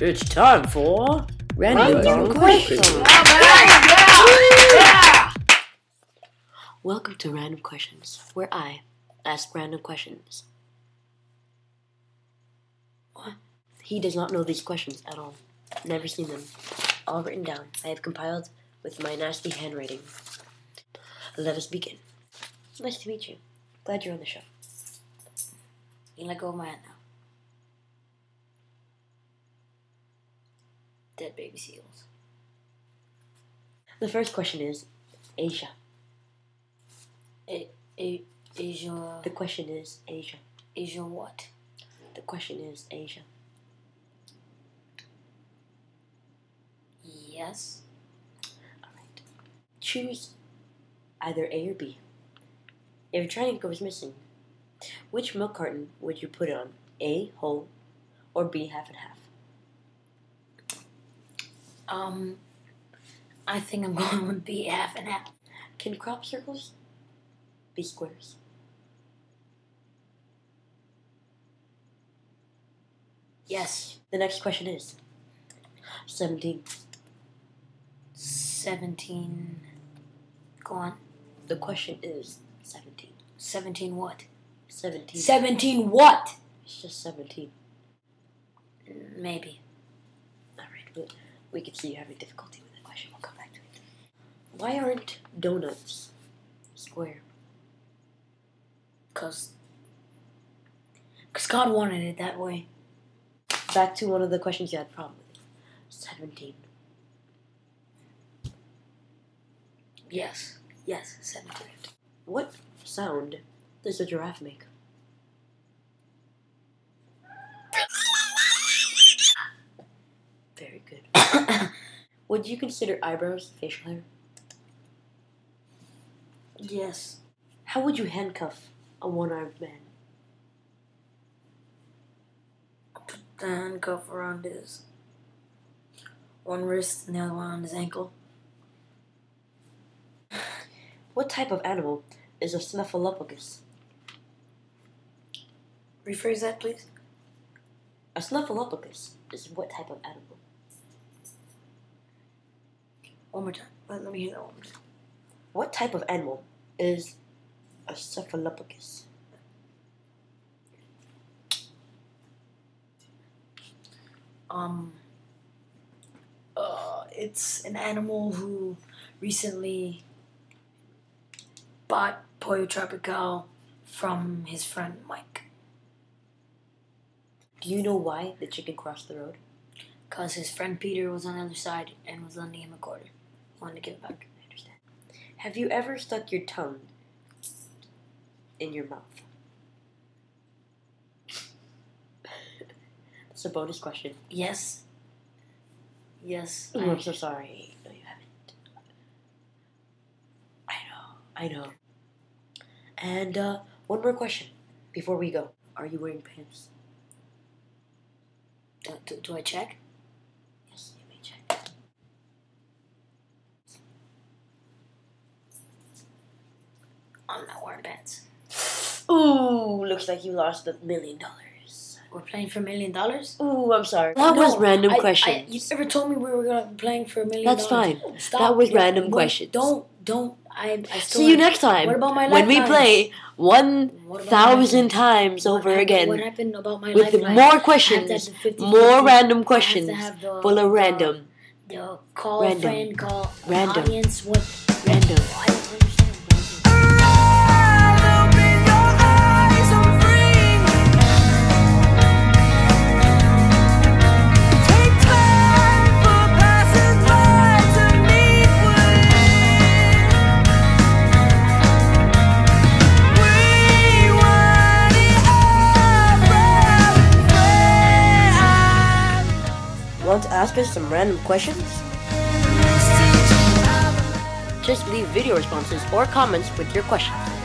It's time for random, Random questions. questions. Welcome to Random Questions, where I ask random questions. What? He does not know these questions at all. Never seen them. All written down. I have compiled with my nasty handwriting. Let us begin. Nice to meet you. Glad you're on the show. You let go of my hand now. Dead baby seals. The first question is Asia. A, a, Asia. The question is Asia. Asia what? The question is Asia. Yes. Alright. Choose either A or B. If a Chinese goes missing, which milk carton would you put it on? A, whole, or B, half and half? Um, I think I'm going with B half and half. Can crop circles be squares? Yes. The next question is 17. 17. Go on. The question is 17. 17 what? 17. 17 what? It's just 17. Maybe. Alright, we, can see you having difficulty with the question. We'll come back to it. Why aren't donuts square? Because. Because God wanted it that way. Back to one of the questions you had problem with. 17. Yes. Yes, 17. What sound does a giraffe make? Would you consider eyebrows facial hair? yes. How would you handcuff a one-armed man? Put the handcuff around his one wrist and the other one on his ankle. What type of animal is a snuffleupagus? Rephrase that, please. A snuffleupagus is what type of animal? One more time. Let, let me hear that one more time. What type of animal is a snuffleupagus? Um. Uh, it's an animal who recently bought Pollo Tropical from his friend Mike. Do you know why the chicken crossed the road? Because his friend Peter was on the other side and was lending him a quarter. He wanted to give back. I understand. Have you ever stuck your tongue in your mouth? That's a bonus question. Yes. Yes. I- I'm so sorry. No, you haven't. I know. I know. And uh, one more question before we go. Are you wearing pants? do, do, do I check? Yes, you may check. Not wearing. Ooh, looks like you lost a million dollars. We're playing for a million dollars? Ooh, I'm sorry. No, That was random I- I- questions. you never told me we were gonna be playing for a million That's dollars. fine. Stop. That was random questions. Don't, don't. I, I still See you next time. What about my life? when we play one thousand times over again What happened about my with lifeline? more I questions, the more random I questions, the- full of random, The call Random. friend, call Random. audience. What? random. I don't understand. Random. Ask us some random questions? Just leave video responses or comments with your questions.